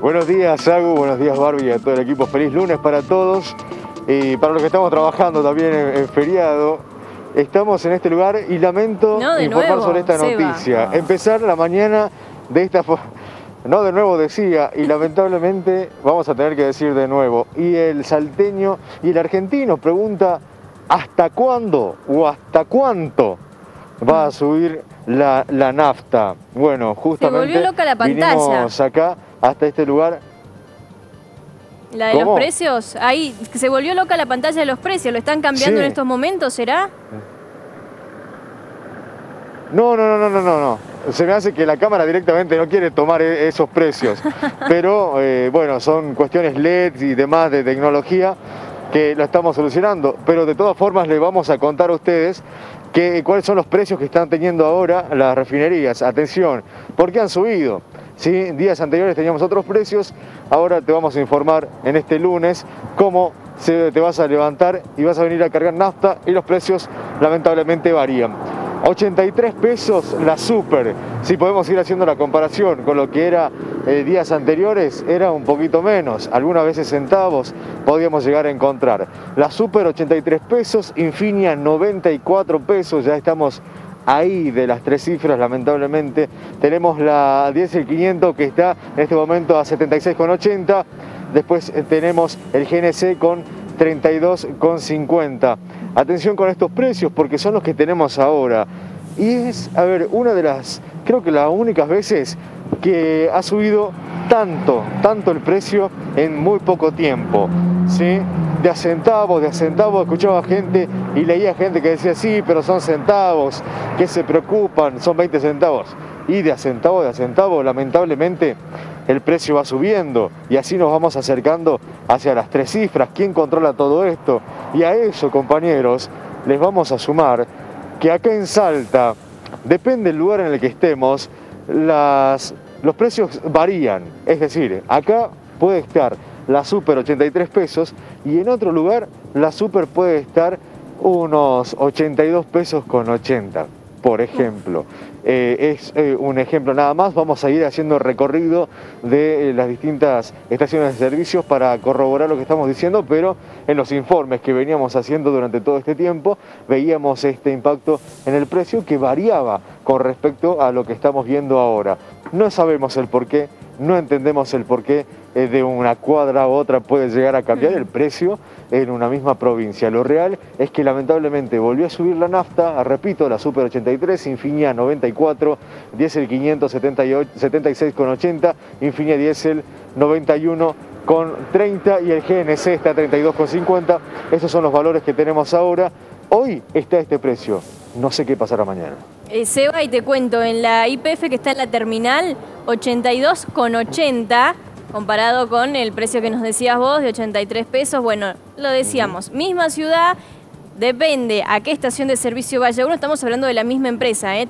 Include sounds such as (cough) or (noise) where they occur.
Buenos días, Agu, buenos días, Barbie, y a todo el equipo. Feliz lunes para todos. Y para los que estamos trabajando también en, feriado, estamos en este lugar y lamento informar sobre esta noticia. Empezar la mañana de esta forma. No de nuevo decía, y lamentablemente vamos a tener que decir de nuevo. Y el salteño y el argentino pregunta, ¿hasta cuándo o hasta cuánto va a subir la, nafta? Bueno, justamente Se volvió loca la pantalla. acá hasta este lugar. La de los precios, ahí se volvió loca la pantalla de los precios, ¿lo están cambiando en estos momentos, será? No, no, no, no, no, no. Se me hace que la cámara directamente no quiere tomar e-, esos precios. (laughs) Pero eh, bueno, son cuestiones LED y demás de tecnología que lo estamos solucionando. Pero de todas formas les vamos a contar a ustedes que, cuáles son los precios que están teniendo ahora las refinerías. Atención, ¿por qué han subido? ¿sí? Días anteriores teníamos otros precios, ahora te vamos a informar en este lunes cómo te vas a levantar y vas a venir a cargar nafta y los precios lamentablemente varían. 83 pesos la super, si podemos ir haciendo la comparación con lo que era eh, días anteriores, era un poquito menos, algunas veces centavos podíamos llegar a encontrar. La super 83 pesos, Infinia 94 pesos, ya estamos ahí de las tres cifras, lamentablemente. Tenemos la 10 500 que está en este momento a 76,80. Después eh, tenemos el GNC con 32,50. Atención con estos precios porque son los que tenemos ahora. Y es, a ver, una de las, creo que las únicas veces que ha subido tanto, tanto el precio en muy poco tiempo. ¿sí? De a centavos, de a centavos, escuchaba gente y leía gente que decía, sí, pero son centavos, que se preocupan, son 20 centavos. Y de a centavo, de a centavo, lamentablemente el precio va subiendo y así nos vamos acercando hacia las tres cifras. ¿Quién controla todo esto? Y a eso, compañeros, les vamos a sumar que acá en Salta, depende del lugar en el que estemos, las los precios varían. Es decir, acá puede estar la Super 83 pesos y en otro lugar la Super puede estar unos 82 pesos con 80 por ejemplo. Eh, es eh, un ejemplo nada más, vamos a ir haciendo recorrido de eh, las distintas estaciones de servicios para corroborar lo que estamos diciendo, pero en los informes que veníamos haciendo durante todo este tiempo veíamos este impacto en el precio que variaba con respecto a lo que estamos viendo ahora. No sabemos el por qué, no entendemos el por qué eh, de una cuadra a otra puede llegar a cambiar el precio en una misma provincia. Lo real es que lamentablemente volvió a subir la nafta, repito, la Super 83, Infinia 94, Diesel 576,80, Infinia Diesel 91 con 30 y el GNC está a 32,50. Esos son los valores que tenemos ahora. Hoy está este precio. No sé qué pasará mañana. Eh, Seba, y te cuento, en la IPF que está en la terminal, 82,80 comparado con el precio que nos decías vos de 83 pesos. Bueno, lo decíamos, misma ciudad, depende a qué estación de servicio vaya uno, estamos hablando de la misma empresa, ¿eh?